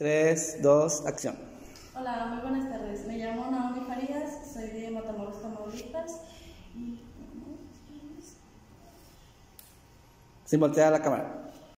3, 2, acción. Hola, muy buenas tardes. Me llamo Naomi Farías, soy de Matamoros, Tamaulipas. Sin voltear a la cámara.